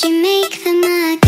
You make the again.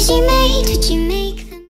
she made, she made.